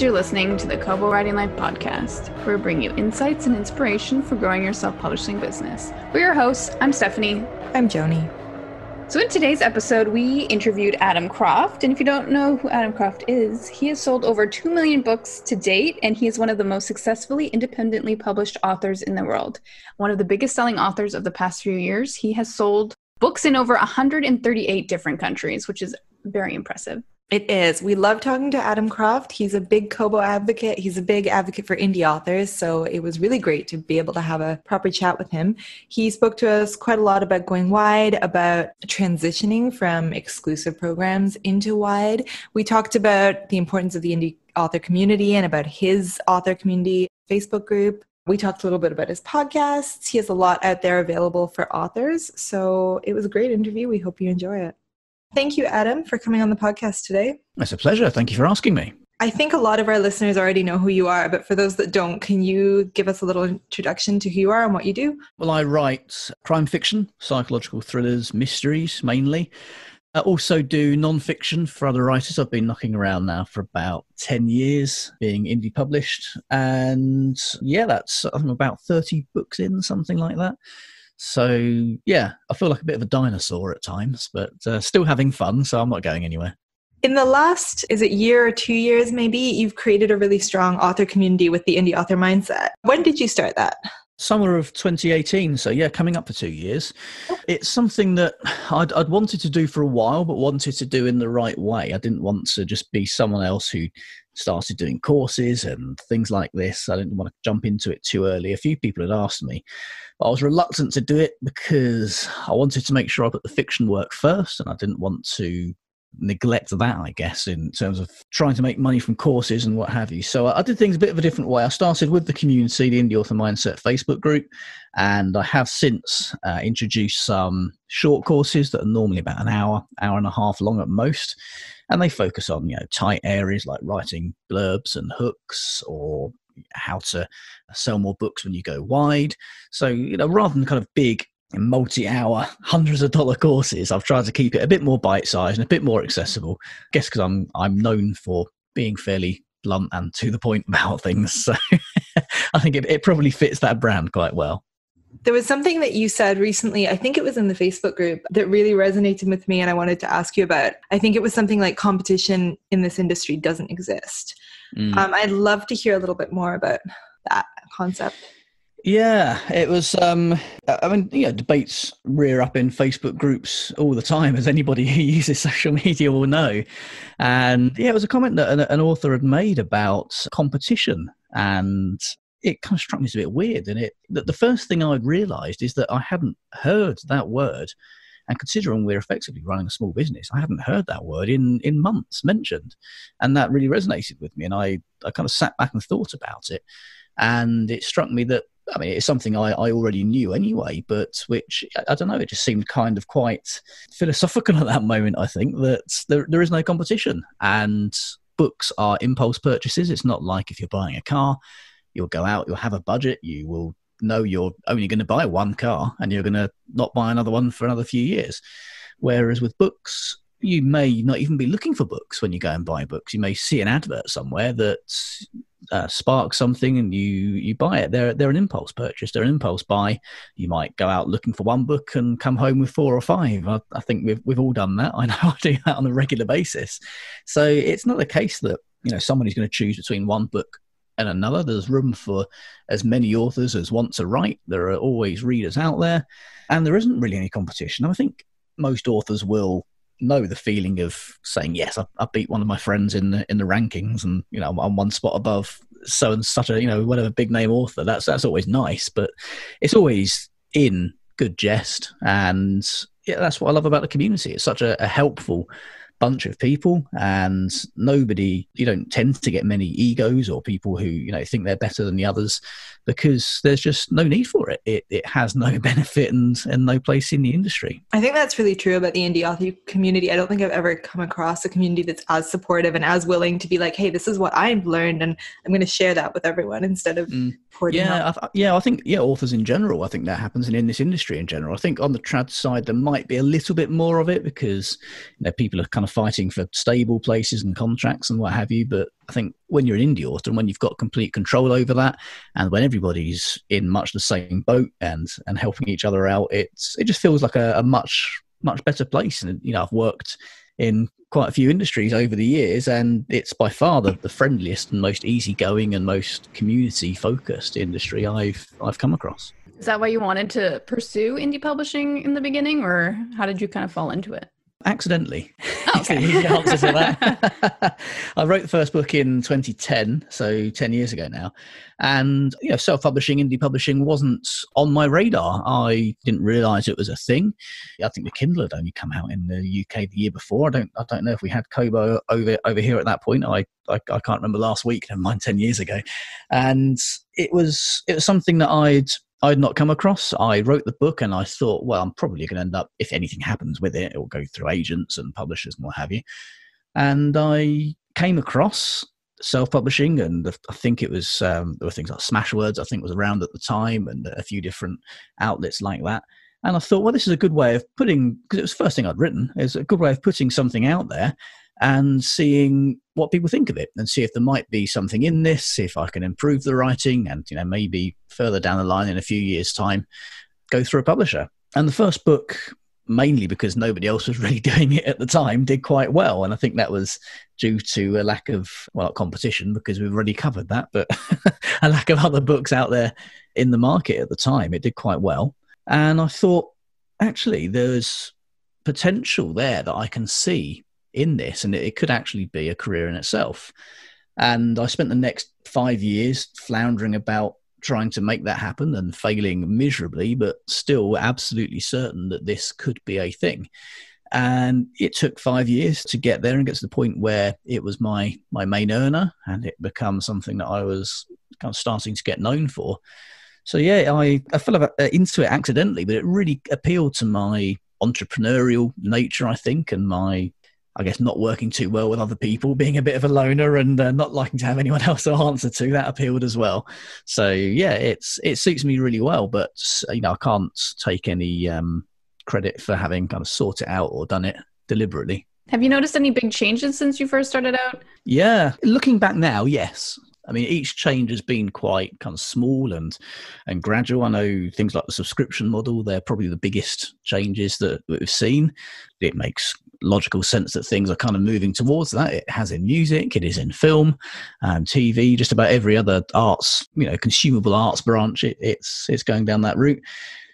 as you're listening to the Kobo Writing Life podcast, where we bring you insights and inspiration for growing your self publishing business. We're your hosts. I'm Stephanie. I'm Joni. So, in today's episode, we interviewed Adam Croft. And if you don't know who Adam Croft is, he has sold over 2 million books to date, and he is one of the most successfully independently published authors in the world. One of the biggest selling authors of the past few years. He has sold books in over 138 different countries, which is very impressive. It is. We love talking to Adam Croft. He's a big Kobo advocate. He's a big advocate for indie authors. So it was really great to be able to have a proper chat with him. He spoke to us quite a lot about going wide, about transitioning from exclusive programs into wide. We talked about the importance of the indie author community and about his author community Facebook group. We talked a little bit about his podcasts. He has a lot out there available for authors. So it was a great interview. We hope you enjoy it. Thank you, Adam, for coming on the podcast today. It's a pleasure. Thank you for asking me. I think a lot of our listeners already know who you are, but for those that don't, can you give us a little introduction to who you are and what you do? Well, I write crime fiction, psychological thrillers, mysteries mainly. I also do non-fiction for other writers. I've been knocking around now for about 10 years being indie published. And yeah, that's I'm about 30 books in, something like that. So yeah, I feel like a bit of a dinosaur at times, but uh, still having fun. So I'm not going anywhere. In the last, is it year or two years maybe, you've created a really strong author community with the indie author mindset. When did you start that? Summer of 2018. So yeah, coming up for two years. It's something that I'd, I'd wanted to do for a while, but wanted to do in the right way. I didn't want to just be someone else who started doing courses and things like this. I didn't want to jump into it too early. A few people had asked me, but I was reluctant to do it because I wanted to make sure I put the fiction work first and I didn't want to neglect that, I guess, in terms of trying to make money from courses and what have you. So I did things a bit of a different way. I started with the community, the Indie Author Mindset Facebook group, and I have since uh, introduced some short courses that are normally about an hour, hour and a half long at most and they focus on you know tight areas like writing blurbs and hooks or how to sell more books when you go wide. So you know rather than kind of big multi-hour hundreds of dollar courses i've tried to keep it a bit more bite-sized and a bit more accessible i guess because i'm i'm known for being fairly blunt and to the point about things so i think it, it probably fits that brand quite well there was something that you said recently, I think it was in the Facebook group, that really resonated with me and I wanted to ask you about. I think it was something like competition in this industry doesn't exist. Mm. Um, I'd love to hear a little bit more about that concept. Yeah, it was. Um, I mean, you know, debates rear up in Facebook groups all the time, as anybody who uses social media will know. And yeah, it was a comment that an, an author had made about competition and it kind of struck me as a bit weird. And it that the first thing I'd realised is that I hadn't heard that word. And considering we're effectively running a small business, I hadn't heard that word in in months mentioned, and that really resonated with me. And I I kind of sat back and thought about it, and it struck me that I mean, it's something I, I already knew anyway, but which I, don't know, it just seemed kind of quite philosophical at that moment. I think that there, there is no competition, and books are impulse purchases. It's not like if you're buying a car, you'll go out, you'll have a budget, you will know you're only going to buy one car and you're going to not buy another one for another few years. Whereas with books, you may not even be looking for books when you go and buy books. You may see an advert somewhere that uh, sparks something and you you buy it. They're they're an impulse purchase. They're an impulse buy. You might go out looking for one book and come home with four or five. I, I think we've we've all done that. I know I do that on a regular basis. So it's not the case that you know someone is going to choose between one book and another. There's room for as many authors as want to write. There are always readers out there, and there isn't really any competition. I think most authors will know the feeling of saying, "Yes, I, I beat one of my friends in the in the rankings, and you know I'm one spot above so and such a you know whatever big name author." That's that's always nice, but it's always in good jest, and yeah, that's what I love about the community. It's such a, a helpful bunch of people and nobody you don't tend to get many egos or people who you know think they're better than the others because there's just no need for it it, it has no benefit and, and no place in the industry i think that's really true about the indie author community i don't think i've ever come across a community that's as supportive and as willing to be like hey this is what i've learned and i'm going to share that with everyone instead of mm. yeah I th- yeah i think yeah authors in general i think that happens and in this industry in general i think on the trad side there might be a little bit more of it because you know people are kind of of fighting for stable places and contracts and what have you. But I think when you're an indie author and when you've got complete control over that, and when everybody's in much the same boat and and helping each other out, it's it just feels like a, a much much better place. And you know, I've worked in quite a few industries over the years, and it's by far the, the friendliest and most easygoing and most community focused industry I've I've come across. Is that why you wanted to pursue indie publishing in the beginning, or how did you kind of fall into it? Accidentally. Oh, okay. answer to that. I wrote the first book in 2010, so 10 years ago now. And, you know, self publishing, indie publishing wasn't on my radar. I didn't realize it was a thing. I think the Kindle had only come out in the UK the year before. I don't, I don't know if we had Kobo over, over here at that point. I, I, I can't remember last week, never mind 10 years ago. And it was, it was something that I'd I'd not come across. I wrote the book and I thought, well, I'm probably going to end up, if anything happens with it, it will go through agents and publishers and what have you. And I came across self publishing, and I think it was, um, there were things like Smashwords, I think was around at the time, and a few different outlets like that. And I thought, well, this is a good way of putting, because it was the first thing I'd written, it's a good way of putting something out there and seeing what people think of it and see if there might be something in this, see if I can improve the writing and, you know, maybe further down the line in a few years' time, go through a publisher. And the first book, mainly because nobody else was really doing it at the time, did quite well. And I think that was due to a lack of, well, competition because we've already covered that, but a lack of other books out there in the market at the time. It did quite well. And I thought, actually, there's potential there that I can see in this, and it, could actually be a career in itself. And I spent the next five years floundering about trying to make that happen and failing miserably, but still absolutely certain that this could be a thing. And it took five years to get there and get to the point where it was my my main earner, and it became something that I was kind of starting to get known for. So yeah, I I fell into it accidentally, but it really appealed to my entrepreneurial nature, I think, and my I guess not working too well with other people, being a bit of a loner, and uh, not liking to have anyone else to answer to. That appealed as well. So yeah, it's it suits me really well. But you know, I can't take any um, credit for having kind of sought it out or done it deliberately. Have you noticed any big changes since you first started out? Yeah, looking back now, yes. I mean, each change has been quite kind of small and and gradual. I know things like the subscription model; they're probably the biggest changes that we've seen. It makes logical sense that things are kind of moving towards that. It has in music, it is in film, um, and TV, just about every other arts, you know, consumable arts branch. It, it's it's going down that route.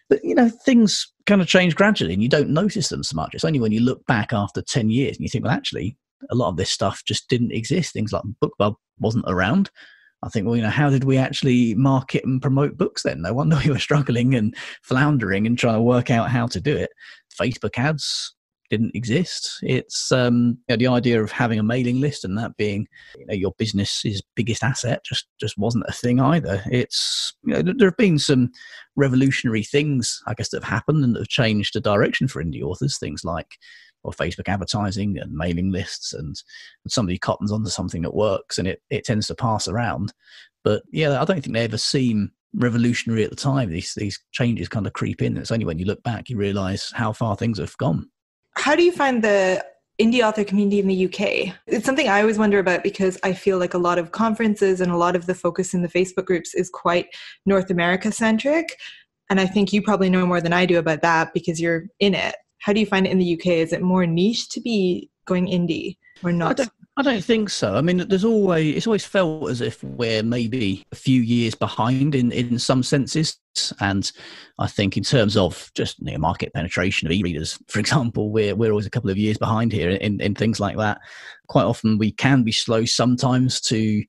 But you know, things kind of change gradually, and you don't notice them so much. It's only when you look back after ten years and you think, well, actually, a lot of this stuff just didn't exist. Things like BookBub wasn't around. I think, well, you know, how did we actually market and promote books then? No wonder we were struggling and floundering and trying to work out how to do it. Facebook ads didn't exist. It's um, you know, the idea of having a mailing list and that being you know, your business's biggest asset just just wasn't a thing either. It's you know, there have been some revolutionary things, I guess, that have happened and that have changed the direction for indie authors. Things like or Facebook advertising and mailing lists, and, and somebody cottons onto something that works and it, it tends to pass around. But yeah, I don't think they ever seem revolutionary at the time. These these changes kind of creep in. It's only when you look back you realise how far things have gone. How do you find the indie author community in the UK? It's something I always wonder about because I feel like a lot of conferences and a lot of the focus in the Facebook groups is quite North America centric. And I think you probably know more than I do about that because you're in it. How do you find it in the UK? Is it more niche to be going indie or not? Oh, I don't think so. I mean, there's always it's always felt as if we're maybe a few years behind in in some senses, and I think in terms of just you know, market penetration of e-readers, for example, we're we're always a couple of years behind here in in things like that. Quite often, we can be slow sometimes to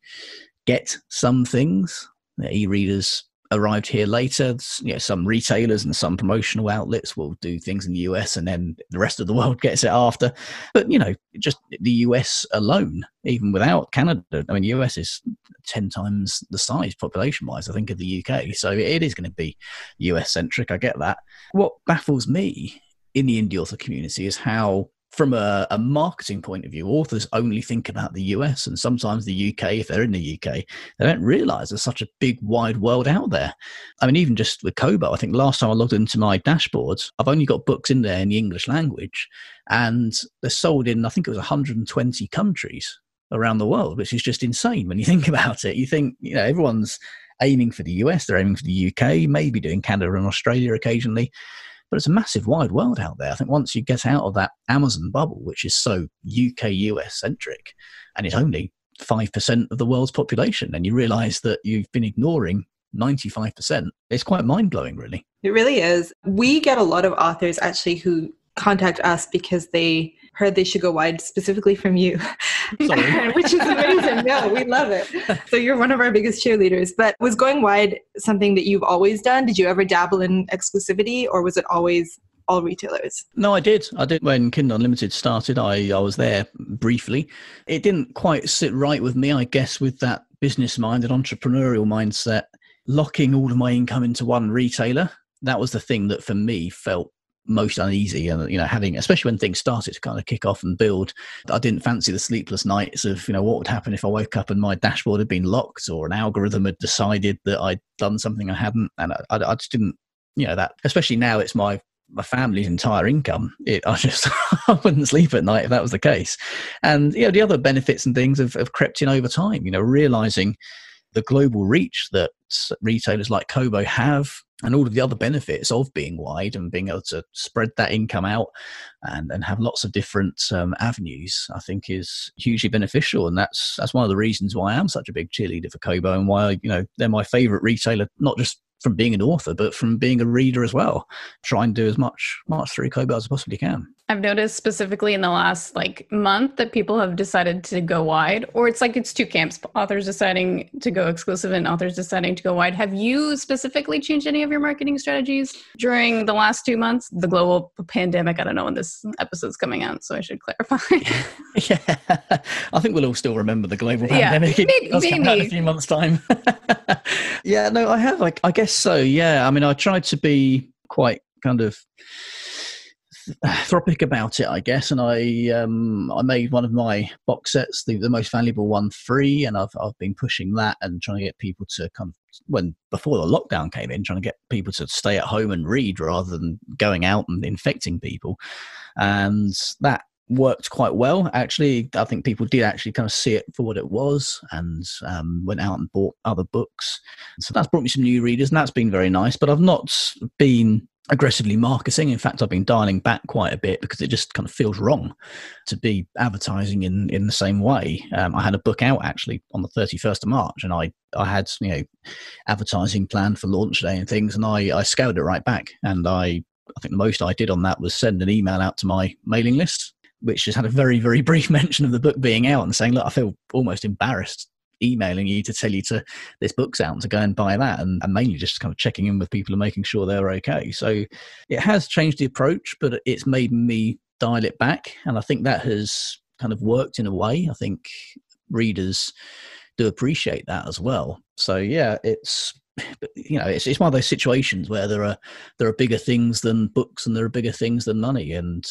get some things. E-readers arrived here later. You know, some retailers and some promotional outlets will do things in the US, and then the rest of the world gets it after. But you know, just the US alone, even without Canada, I mean, US is ten times the size population-wise, I think, of the UK. So it is going to be US centric. I get that. What baffles me in the indie author community is how from a, a, marketing point of view, authors only think about the US and sometimes the UK. If they're in the UK, they don't realize there's such a big, wide world out there. I mean, even just with Kobo, I think last time I logged into my dashboards, I've only got books in there in the English language, and they're sold in, I think it was 120 countries around the world, which is just insane when you think about it. You think, you know, everyone's aiming for the US, they're aiming for the UK, maybe doing Canada and Australia occasionally but it's a massive wide world out there. I think once you get out of that Amazon bubble, which is so UK US centric, and it's only 5% of the world's population, and you realize that you've been ignoring 95%, it's quite mind blowing, really. It really is. We get a lot of authors actually who contact us because they heard they should go wide specifically from you, which is amazing. no, we love it. So you're one of our biggest cheerleaders. But was going wide something that you've always done? Did you ever dabble in exclusivity, or was it always all retailers? No, I did. I did when Kindle Unlimited started. I, I was there briefly. It didn't quite sit right with me, I guess, with that business mind and entrepreneurial mindset, locking all of my income into one retailer. That was the thing that for me felt most uneasy and you know having especially when things started to kind of kick off and build i didn't fancy the sleepless nights of you know what would happen if i woke up and my dashboard had been locked or an algorithm had decided that i'd done something i hadn't. And i, I just didn't you know that especially now it's my my family's entire income. It, i just i wouldn't sleep at night if that was the case. And you know the other benefits and things have, have crept in over time you know realizing the global reach that retailers like kobo have and all of the other benefits of being wide and being able to spread that income out and, and have lots of different um, avenues, I think is hugely beneficial. And that's that's one of the reasons why I am such a big cheerleader for Kobo and why you know they're my favorite retailer, not just from being an author, but from being a reader as well. Try and do as much much through Kobo as I possibly can. I've noticed specifically in the last like month that people have decided to go wide, or it's like it's two camps: authors deciding to go exclusive and authors deciding to go wide. Have you specifically changed any of your marketing strategies during the last two months? The global pandemic. I don't know when this episode's coming out, so I should clarify. yeah, I think we'll all still remember the global pandemic. Yeah, maybe, maybe. in a few months' time. yeah, no, I have. Like, I guess so. Yeah, I mean, I tried to be quite kind of thropic about it, I guess. And I um, I made one of my box sets, the, the most valuable one, free, and I've I've been pushing that and trying to get people to of when before the lockdown came in, trying to get people to stay at home and read rather than going out and infecting people, and that worked quite well actually i think people did actually kind of see it for what it was and um, went out and bought other books so that's brought me some new readers and that's been very nice but i've not been aggressively marketing. In fact, I've been dialing back quite a bit because it just kind of feels wrong to be advertising in, in the same way. Um, I had a book out actually on the 31st of March and I, I had, you know, advertising planned for launch day and things and I, I scaled it right back. And I, I think the most I did on that was send an email out to my mailing list, which just had a very, very brief mention of the book being out and saying, look, I feel almost embarrassed emailing you to tell you to this book's out and to go and buy that and, and mainly just kind of checking in with people and making sure they're okay. So it has changed the approach but it's made me dial it back and i think that has kind of worked in a way. I think readers do appreciate that as well. So yeah it's you know it's, it's one of those situations where there are there are bigger things than books and there are bigger things than money and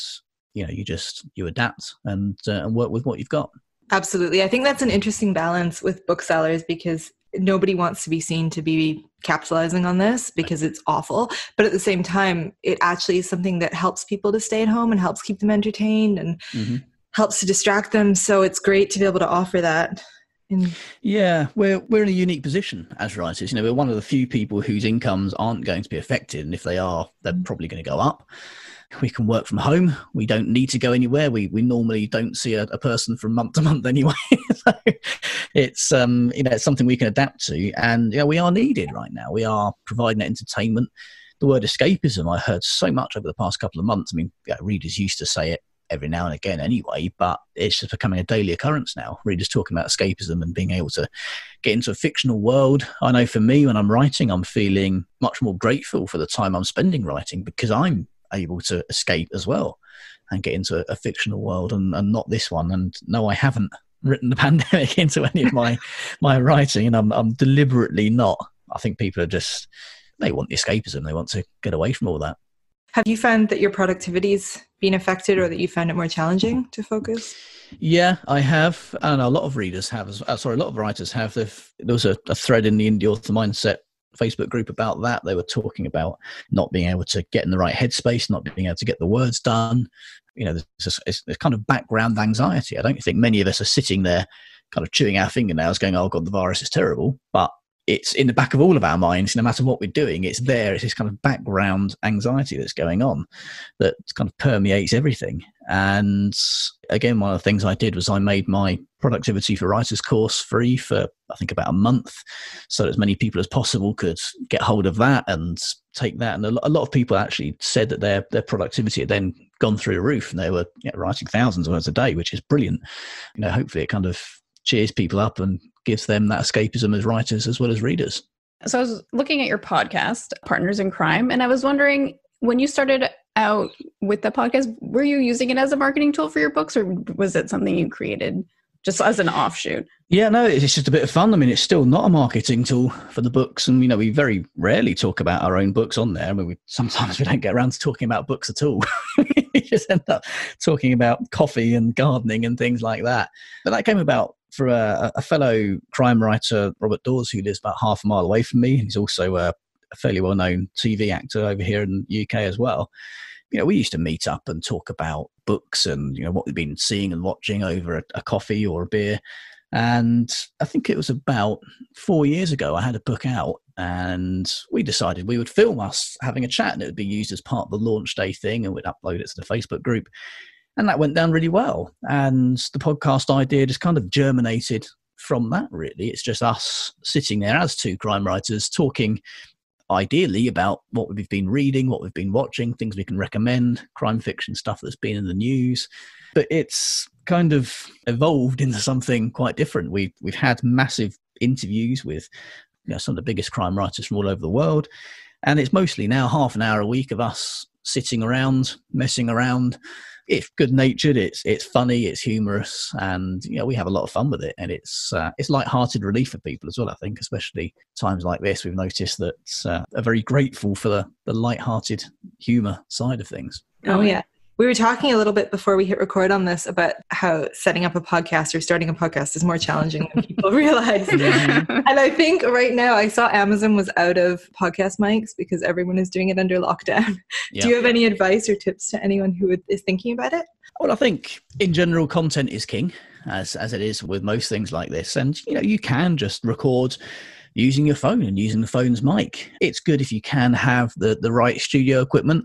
you know you just you adapt and uh, and work with what you've got Absolutely. I think that's an interesting balance with booksellers because nobody wants to be seen to be capitalizing on this because it's awful. But at the same time, it actually is something that helps people to stay at home and helps keep them entertained and mm-hmm. helps to distract them. So it's great to be able to offer that. In- yeah, we're we're in a unique position as writers. You know, we're one of the few people whose incomes aren't going to be affected, and if they are, they're mm. probably going to go up we can work from home. We don't need to go anywhere. We we normally don't see a, a person from month to month anyway. so it's um you know it's something we can adapt to, and you know we are needed right now. We are providing that entertainment. The word escapism I heard so much over the past couple of months. I mean, yeah, readers used to say it every now and again anyway, but it's just becoming a daily occurrence now. Readers talking about escapism and being able to get into a fictional world. I know for me, when I'm writing, I'm feeling much more grateful for the time I'm spending writing because I'm able to escape as well and get into a, fictional world and, and not this one. And no, I haven't written the pandemic into any of my my writing, and I'm I'm deliberately not. I think people are just they want the escapism. They want to get away from all that. Have you found that your productivity's been affected or that you found it more challenging to focus? Yeah, I have, and a lot of readers have. Uh, sorry, a lot of writers have. There was a, a thread in the Indie Author Mindset Facebook group about that. They were talking about not being able to get in the right headspace, not being able to get the words done. You know, there's, there's, there's kind of background anxiety. I don't think many of us are sitting there kind of chewing our fingernails going, oh, God, the virus is terrible. But it's in the back of all of our minds, no matter what we're doing, it's there. It's this kind of background anxiety that's going on that kind of permeates everything. And again, one of the things I did was I made my productivity for writers course free for I think about a month, so that as many people as possible could get hold of that and take that. And a lot of people actually said that their their productivity had then gone through the roof, and they were you know, writing thousands of words a day, which is brilliant. You know, hopefully it kind of cheers people up and gives them that escapism as writers as well as readers. So I was looking at your podcast, Partners in Crime, and I was wondering when you started out with the podcast, were you using it as a marketing tool for your books or was it something you created just as an offshoot? Yeah, no, it's just a bit of fun. I mean, it's still not a marketing tool for the books, and you know, we very rarely talk about our own books on there. I mean, we, sometimes we don't get around to talking about books at all. we just end up talking about coffee and gardening and things like that. But that came about for a, a, fellow crime writer, Robert Daws, who lives about half a mile away from me. He's also a, a fairly well known TV actor over here in the UK as well. You know, we used to meet up and talk about books and, you know, what we've been seeing and watching over a, a coffee or a beer. And I think it was about four years ago, I had a book out and we decided we would film us having a chat and it would be used as part of the launch day thing and we'd upload it to the Facebook group and that went down really well. And the podcast idea just kind of germinated from that. Really, it's just us sitting there as two crime writers talking. Ideally, about what we've been reading, what we've been watching, things we can recommend, crime fiction stuff that's been in the news. But it's kind of evolved into something quite different. We've we've had massive interviews with you know, some of the biggest crime writers from all over the world, and it's mostly now half an hour a week of us sitting around, messing around, it's good natured, it's it's funny, it's humorous, and you know we have a lot of fun with it, and it's uh, it's light-hearted relief for people as well. I think, especially times like this, we've noticed that uh, are very grateful for the the light-hearted humor side of things. Oh yeah, we were talking a little bit before we hit record on this about how setting up a podcast or starting a podcast is more challenging than people realize. Mm-hmm. and I think right now I saw Amazon was out of podcast mics because everyone is doing it under lockdown. Do you have any advice or tips to anyone who is thinking about it? Well, I think in general, content is king, as as it is with most things like this. And you know, you can just record using your phone and using the phone's mic. It's good if you can have the, the right studio equipment.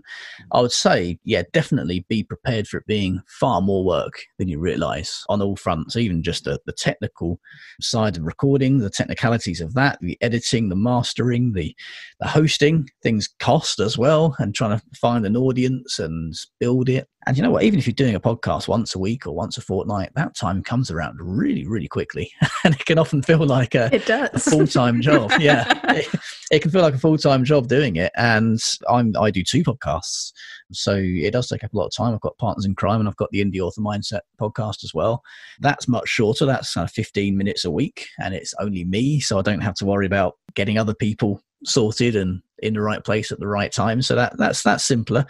I would say, yeah, definitely be prepared for it being far more work than you realize on all fronts, even just the, the technical side of recording, the technicalities of that, the editing, the mastering, the, the hosting. Things cost as well, and trying to find an audience and build it. And you know what? Even if you're doing a podcast once a week or once a fortnight, that time comes around really, really quickly, and it can often feel like a, a full-time job. Yeah, it, it, can feel like a full-time job doing it. And I'm I do two podcasts, so it does take up a lot of time. I've got Partners in Crime, and I've got the Indie Author Mindset podcast as well. That's much shorter. That's kind of 15 minutes a week, and it's only me, so I don't have to worry about getting other people sorted and in the right place at the right time. So that that's that's simpler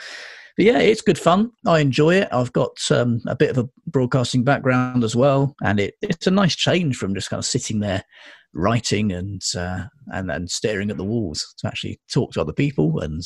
but yeah, it's good fun. I enjoy it. I've got um, a bit of a broadcasting background as well, and it, it's a nice change from just kind of sitting there writing and uh, and and staring at the walls to actually talk to other people and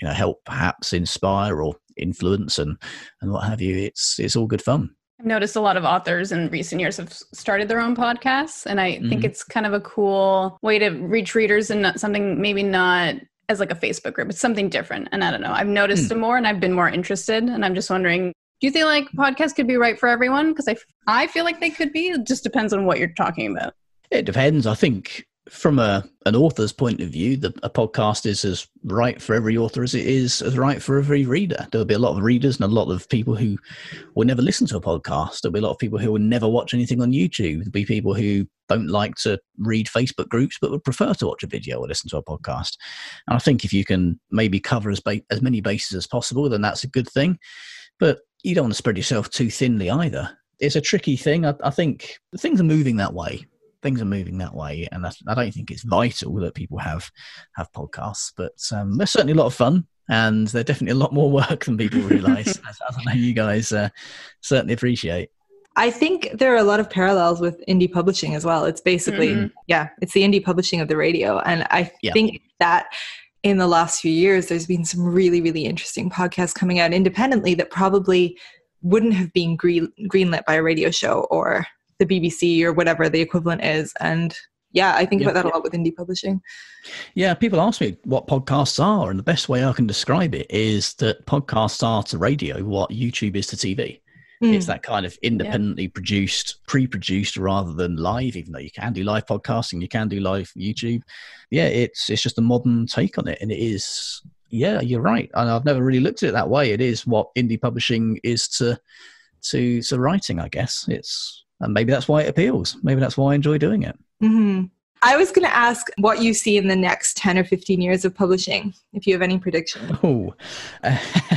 you know help perhaps inspire or influence and and what have you. It's it's all good fun. I've noticed a lot of authors in recent years have started their own podcasts, and I mm-hmm. think it's kind of a cool way to reach readers and something maybe not as like a Facebook group. It's something different. And I don't know. I've noticed mm. it more and I've been more interested. And I'm just wondering, do you think like podcasts could be right for everyone? Because I, I feel like they could be. It just depends on what you're talking about. It depends. I think from a an author's point of view, the, a podcast is as right for every author as it is as right for every reader. There'll be a lot of readers and a lot of people who will never listen to a podcast. There'll be a lot of people who will never watch anything on YouTube. There'll be people who don't like to read Facebook groups but would prefer to watch a video or listen to a podcast. And I think if you can maybe cover as ba- as many bases as possible, then that's a good thing. But you don't want to spread yourself too thinly either. It's a tricky thing. I, I think things are moving that way things are moving that way, and I, I don't think it's vital that people have have podcasts, but um, they're certainly a lot of fun. and they're definitely a lot more work than people realize. as I know you guys uh, certainly appreciate. I think there are a lot of parallels with indie publishing as well. It's basically, mm-hmm. yeah, it's the indie publishing of the radio. And I yeah. think that in the last few years, there's been some really, really interesting podcasts coming out independently that probably wouldn't have been green, greenlit by a radio show or the BBC or whatever the equivalent is. And yeah, I think yeah. about that a lot with indie publishing. Yeah, people ask me what podcasts are, and the best way I can describe it is that podcasts are to radio what YouTube is to TV. Mm. It's that kind of independently yeah. produced, pre-produced rather than live. Even though you can do live podcasting, you can do live YouTube. Yeah, it's it's just a modern take on it, and it is. Yeah, you're right. And I've never really looked at it that way. It is what indie publishing is to to to writing. I guess it's and maybe that's why it appeals. Maybe that's why I enjoy doing it. Mm-hmm. I was going to ask what you see in the next 10 or 15 years of publishing, if you have any prediction. Oh,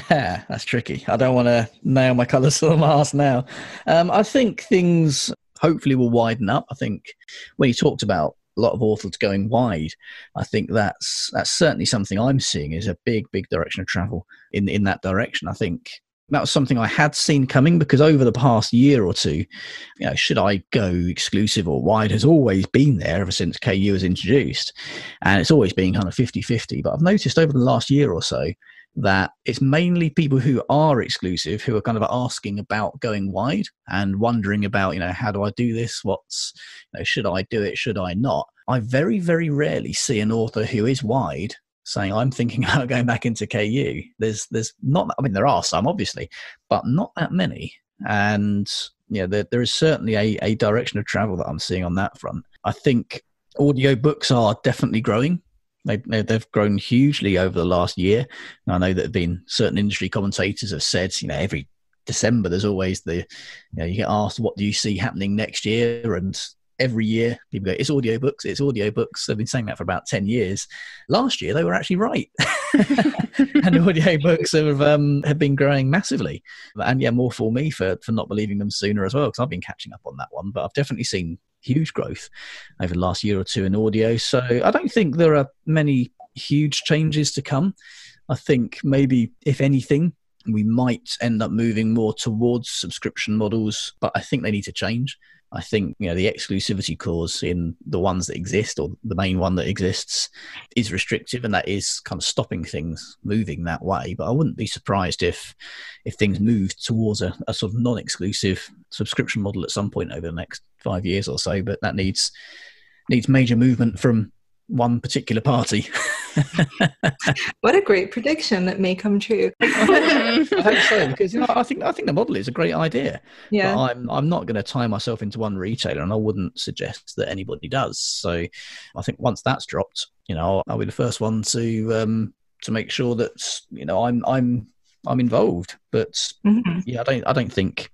that's tricky. I don't want to nail my colours to the mast now. Um, I think things hopefully will widen up. I think when you talked about a lot of authors going wide, I think that's that's certainly something I'm seeing is a big, big direction of travel in in that direction. I think that was something I had seen coming because over the past year or two, you know, should I go exclusive or wide has always been there ever since KU was introduced. And it's always been kind of 50 50. But I've noticed over the last year or so that it's mainly people who are exclusive who are kind of asking about going wide and wondering about, you know, how do I do this? What's, you know, should I do it? Should I not? I very, very rarely see an author who is wide saying I'm thinking about going back into KU. There's there's not I mean there are some obviously, but not that many. And yeah, there, there is certainly a, a direction of travel that I'm seeing on that front. I think audio books are definitely growing. They, they've grown hugely over the last year. And I know that been certain industry commentators have said, you know, every December there's always the, you know, you get asked what do you see happening next year, and every year people go it's audiobooks it's audiobooks. They've been saying that for about 10 years. Last year they were actually right. And audiobooks have um, have been growing massively. And yeah more for me for for not believing them sooner as well because i've been catching up on that one but i've definitely seen huge growth over the last year or two in audio. So i don't think there are many huge changes to come. I think maybe if anything we might end up moving more towards subscription models but i think they need to change I think you know the exclusivity clause in the ones that exist, or the main one that exists, is restrictive, and that is kind of stopping things moving that way. But I wouldn't be surprised if if things moved towards a, a sort of non-exclusive subscription model at some point over the next five years or so. But that needs needs major movement from one particular party. what a great prediction that may come true. I hope so because you know I think I think the model is a great idea. Yeah, but I'm I'm not going to tie myself into one retailer, and I wouldn't suggest that anybody does. So I think once that's dropped, you know, I'll, I'll be the first one to um to make sure that you know I'm I'm I'm involved. But mm-hmm. yeah, I don't I don't think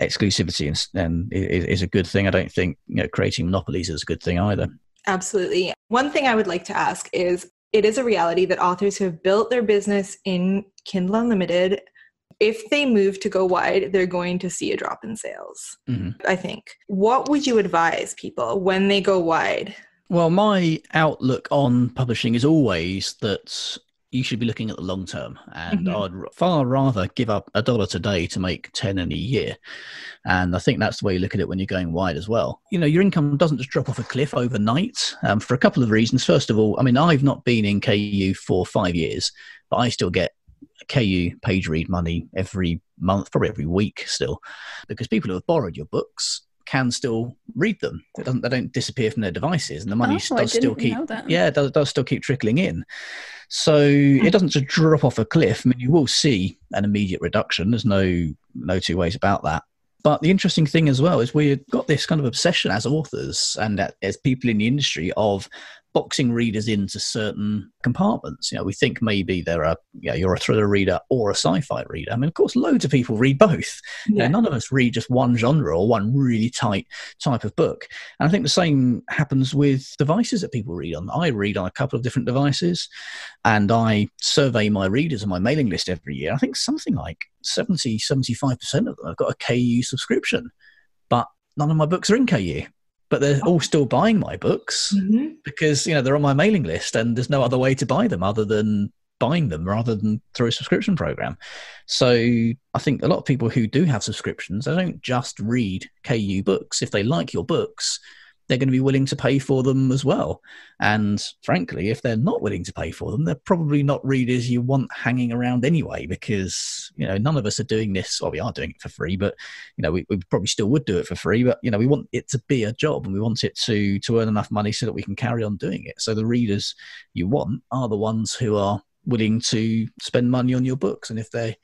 exclusivity is, um, is, is a good thing. I don't think you know creating monopolies is a good thing either. Absolutely. One thing I would like to ask is it is a reality that authors who have built their business in Kindle Unlimited, if they move to go wide, they're going to see a drop in sales. Mm-hmm. I think. What would you advise people when they go wide? Well, my outlook on publishing is always that you should be looking at the long term. And mm-hmm. I'd far rather give up a dollar today to make 10 in a year. And I think that's the way you look at it when you're going wide as well. You know, your income doesn't just drop off a cliff overnight um, for a couple of reasons. First of all, I mean, I've not been in KU for five years, but I still get KU page read money every month, probably every week still, because people who have borrowed your books can still read them. They don't, they don't disappear from their devices, and the money oh, does still keep yeah does, does still keep trickling in. So it hmm. doesn't just drop off a cliff. I mean, you will see an immediate reduction. There's no no two ways about that. But the interesting thing as well is we've got this kind of obsession as authors and as people in the industry of boxing readers into certain compartments. You know, we think maybe there are, you know, you're a thriller reader or a sci-fi reader. I mean, of course, loads of people read both. Yeah. You know, none of us read just one genre or one really tight type of book. And I think the same happens with devices that people read on. I read on a couple of different devices, and I survey my readers on my mailing list every year. I think something like 70, 75% of them have got a KU subscription, but none of my books are in KU but they're all still buying my books mm-hmm. because you know they're on my mailing list and there's no other way to buy them other than buying them rather than through a subscription program. So I think a lot of people who do have subscriptions, they don't just read KU books. If they like your books, they're going to be willing to pay for them as well. And frankly, if they're not willing to pay for them, they're probably not readers you want hanging around anyway, because, you know, none of us are doing this. Well, we are doing it for free, but, you know, we, we probably still would do it for free, but, you know, we want it to be a job and we want it to, to earn enough money so that we can carry on doing it. So the readers you want are the ones who are willing to spend money on your books. And if they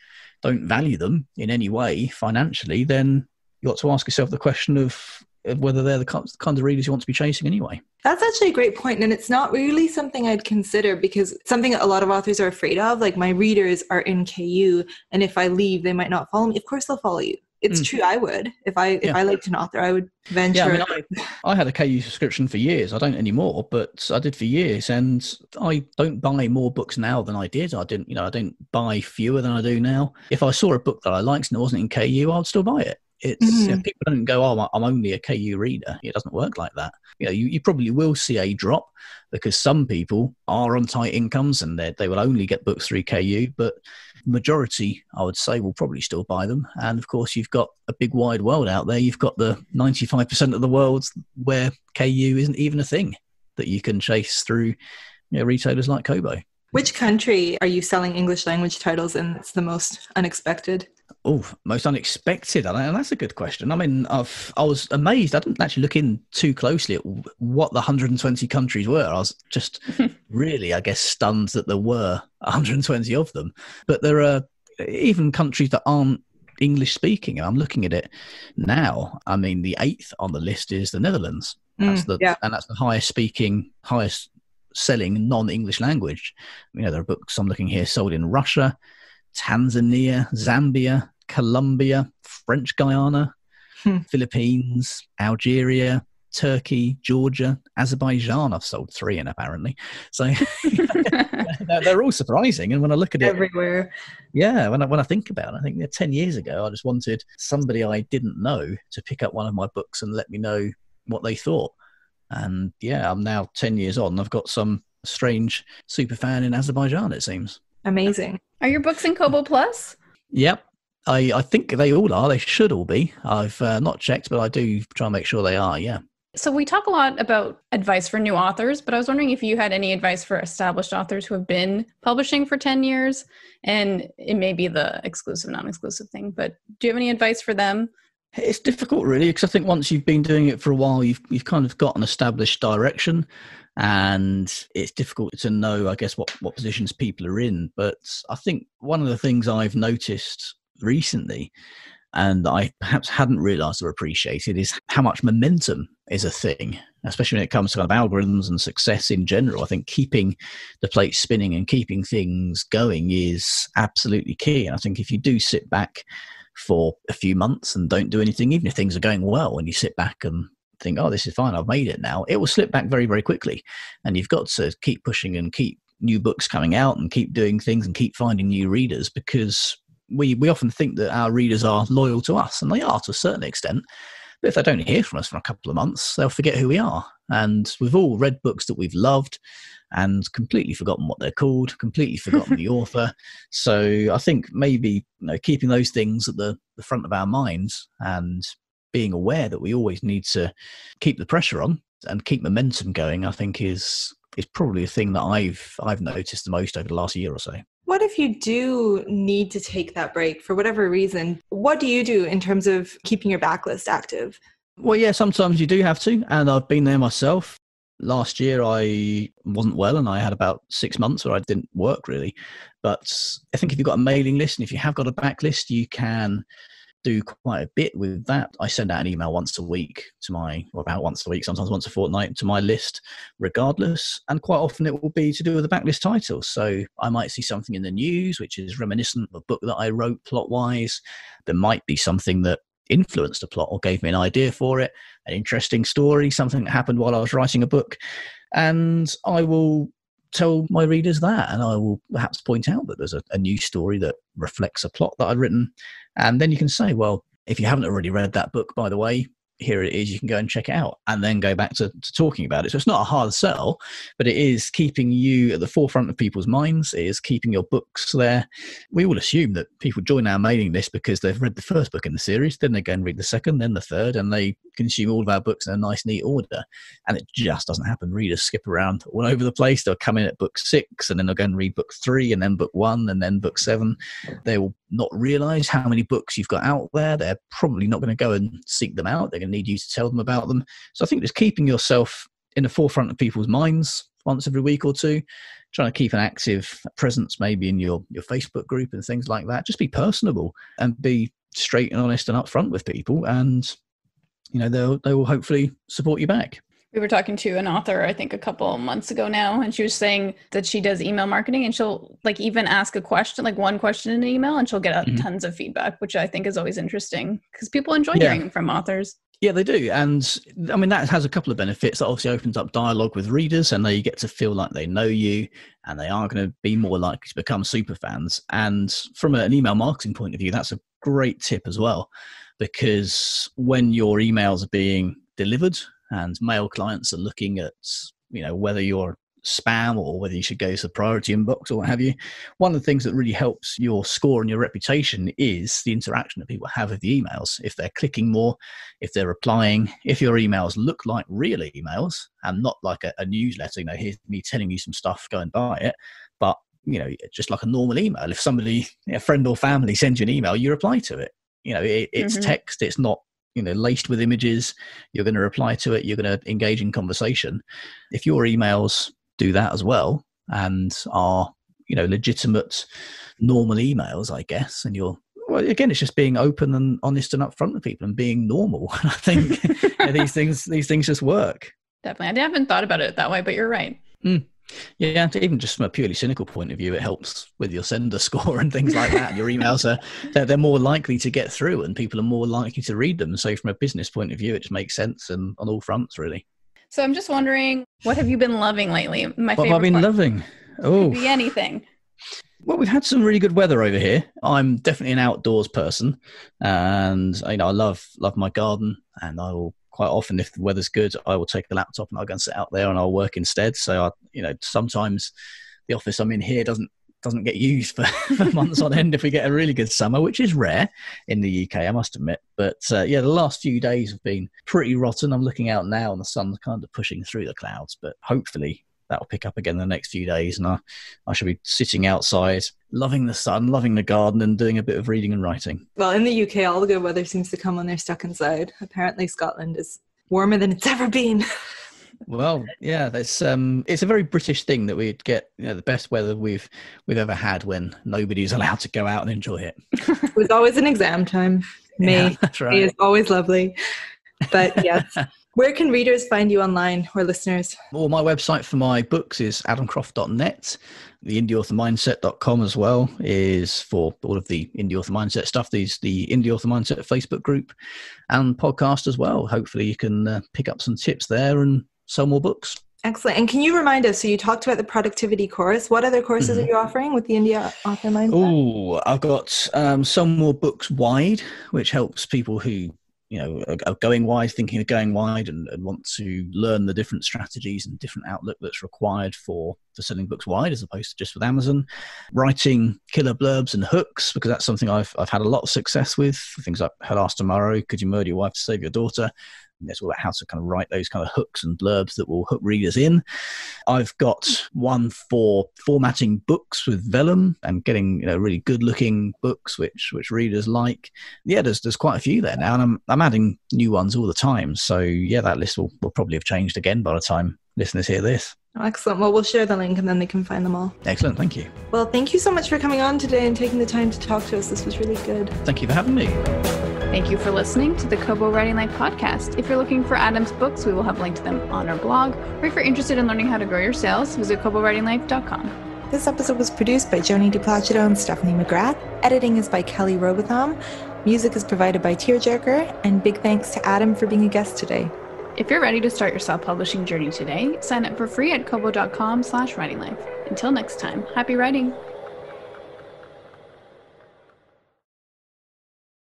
don't value them in any way financially, then you got to ask yourself the question of whether they're the kind of readers you want to be chasing anyway. That's actually a great point, and it's not really something I'd consider because something a lot of authors are afraid of. Like my readers are in KU, and if I leave, they might not follow me. Of course, they'll follow you. It's mm. true. I would if I if yeah. I liked an author, I would venture. Yeah, I, mean, I, I, had a KU subscription for years. I don't anymore, but I did for years, and I don't buy more books now than I did. I didn't, you know, I don't buy fewer than I do now. If I saw a book that I liked and it wasn't in KU, I'd still buy it. It's mm-hmm. you know, people don't go, oh, I'm only a KU reader. It doesn't work like that. You know, you, you probably will see a drop because some people are on tight incomes and they they will only get books through KU, but majority, I would say, will probably still buy them. And of course, you've got a big wide world out there. You've got the 95% of the world where KU isn't even a thing that you can chase through you know, retailers like Kobo. Which country are you selling English language titles in? It's the most unexpected. Oh, most unexpected. And that's a good question. I mean, I've I was amazed. I didn't actually look in too closely at what the 120 countries were. I was just really, I guess, stunned that there were 120 of them. But there are even countries that aren't English speaking. And I'm looking at it now. I mean, the eighth on the list is the Netherlands. That's mm, the yeah. and that's the highest speaking, highest selling non-English language. You know, there are books I'm looking here sold in Russia, Tanzania, Zambia, Colombia, French Guyana, hmm. Philippines, Algeria, Turkey, Georgia, Azerbaijan. I've sold three in apparently. So they're all surprising. And when I look at it everywhere, yeah, when I, when I think about it, I think 10 years ago, I just wanted somebody I didn't know to pick up one of my books and let me know what they thought. And yeah, I'm now 10 years on. I've got some strange super fan in Azerbaijan, it seems. Amazing. Are your books in Kobo Plus? Yep. I, I think they all are. They should all be. I've uh, not checked, but I do try and make sure they are. Yeah. So we talk a lot about advice for new authors, but I was wondering if you had any advice for established authors who have been publishing for 10 years and it may be the exclusive non-exclusive thing, but do you have any advice for them? It's difficult really because I think once you've been doing it for a while you've you've kind of got an established direction and it's difficult to know, I guess, what, what positions people are in. But I think one of the things I've noticed recently, and I perhaps hadn't realized or appreciated, is how much momentum is a thing, especially when it comes to kind of algorithms and success in general. I think keeping the plate spinning and keeping things going is absolutely key. And I think if you do sit back for a few months and don't do anything, even if things are going well, and you sit back and think, oh, this is fine, I've made it now, it will slip back very, very quickly. And you've got to keep pushing and keep new books coming out and keep doing things and keep finding new readers because we, we often think that our readers are loyal to us, and they are to a certain extent. But if they don't hear from us for a couple of months, they'll forget who we are. And we've all read books that we've loved and completely forgotten what they're called, completely forgotten the author. So I think maybe you know, keeping those things at the, the front of our minds and being aware that we always need to keep the pressure on and keep momentum going, I think is is probably a thing that I've I've noticed the most over the last year or so. What if you do need to take that break for whatever reason? What do you do in terms of keeping your backlist active? Well, yeah, sometimes you do have to, and I've been there myself. Last year, I wasn't well, and I had about six months where I didn't work really. But I think if you've got a mailing list and if you have got a backlist, you can do quite a bit with that. I send out an email once a week to my, or about once a week, sometimes once a fortnight to my list, regardless. And quite often it will be to do with the backlist title. So I might see something in the news which is reminiscent of a book that I wrote plot wise. There might be something that influenced a plot or gave me an idea for it, an interesting story, something that happened while I was writing a book. And I will tell my readers that and I will perhaps point out that there's a, a new story that reflects a plot that I'd written and then you can say, well, if you haven't already read that book, by the way, here it is, you can go and check it out, and then go back to, to talking about it. So it's not a hard sell, but it is keeping you at the forefront of people's minds. It is keeping your books there. We will assume that people join our mailing list because they've read the first book in the series, then they go and read the second, then the third, and they consume all of our books in a nice, neat order. And it just doesn't happen. Readers skip around all over the place. They'll come in at book six, and then they'll go and read book three, and then book one, and then book seven. They will not realize how many books you've got out there. They're probably not going to go and seek them out. They're going to need you to tell them about them. So I think just keeping yourself in the forefront of people's minds once every week or two, trying to keep an active presence maybe in your, your Facebook group and things like that. Just be personable and be straight and honest and upfront with people and you know they'll they will hopefully support you back we were talking to an author i think a couple months ago now and she was saying that she does email marketing and she'll like even ask a question like one question in an email and she'll get mm-hmm. tons of feedback which i think is always interesting because people enjoy yeah. hearing from authors yeah, they do. And I mean, that has a couple of benefits. That obviously opens up dialogue with readers and they get to feel like they know you and they are going to be more likely to become super fans. And from an email marketing point of view, that's a great tip as well, because when your emails are being delivered and mail clients are looking at you know whether you're spam or whether you should go to the priority inbox or what have you. One of the things that really helps your score and your reputation is the interaction that people have with the emails. If they're clicking more, if they're replying, if your emails look like real emails and not like a, a newsletter, you know, here's me telling you some stuff, go and buy it, but you know, just like a normal email. If somebody, a friend or family sends you an email, you reply to it. You know, it, it's mm-hmm. text, it's not you know laced with images you're going to reply to it you're going to engage in conversation if your emails do that as well and are you know legitimate normal emails i guess and you're well again it's just being open and honest and upfront with people and being normal i think these things these things just work definitely i haven't thought about it that way but you're right mm. Yeah, even just from a purely cynical point of view, it helps with your sender score and things like that. Your emails are they're, they're, more likely to get through, and people are more likely to read them. So, from a business point of view, it just makes sense and on all fronts, really. So, I'm just wondering, what have you been loving lately? My what have I been part. loving? Oh, be anything. Well, we've had some really good weather over here. I'm definitely an outdoors person, and you know I love love my garden, and I will quite often, if the weather's good, I will take the laptop and I'll go and sit out there and I'll work instead. So I, you know, sometimes the office I'm in here doesn't doesn't get used for, for months on end if we get a really good summer, which is rare in the UK, I must admit. But uh, yeah, the last few days have been pretty rotten. I'm looking out now and the sun's kind of pushing through the clouds, but hopefully that'll pick up again in the next few days. And I, I shall be sitting outside, loving the sun, loving the garden, and doing a bit of reading and writing. Well, in the UK, all the good weather seems to come when they're stuck inside. Apparently, Scotland is warmer than it's ever been. well, yeah, that's um, it's a very British thing that we'd get you know, the best weather we've we've ever had when nobody's allowed to go out and enjoy it. it was always an exam time. May, yeah, right. May is always lovely. But yes, where can readers find you online or listeners? Well, my website for my books is adamcroft.net. The indieauthormindset.com as well is for all of the indie author mindset stuff. There's the indie author mindset Facebook group and podcast as well. Hopefully, you can uh, pick up some tips there and sell more books. Excellent. And can you remind us? So you talked about the productivity course. What other courses mm-hmm. are you offering with the Indie Author Mindset? Oh, I've got um, some more books wide, which helps people who you know are, going wide thinking of going wide and, and, want to learn the different strategies and different outlook that's required for for selling books wide as opposed to just with amazon writing killer blurbs and hooks because that's something i've, I've had a lot of success with things like last tomorrow could you murder your wife to save your daughter it's all about how to kind of write those kind of hooks and blurbs that will hook readers in. I've got one for formatting books with vellum and getting you know really good looking books which which readers like. Yeah, there's there's quite a few there now, and I'm I'm adding new ones all the time. So yeah, that list will, will probably have changed again by the time listeners hear this. Excellent. Well, we'll share the link and then they can find them all. Excellent. Thank you. Well, thank you so much for coming on today and taking the time to talk to us. This was really good. Thank you for having me. Thank you for listening to the Kobo Writing Life podcast. If you're looking for Adam's books, we will have linked to them on our blog. Or if you're interested in learning how to grow your sales, visit kobowritinglife.com. This episode was produced by Joni DiPlacido and Stephanie McGrath. Editing is by Kelly Robotham. Music is provided by Tearjerker. And big thanks to Adam for being a guest today. If you're ready to start your self-publishing journey today, sign up for free at kobo.com slash writing life. Until next time, happy writing!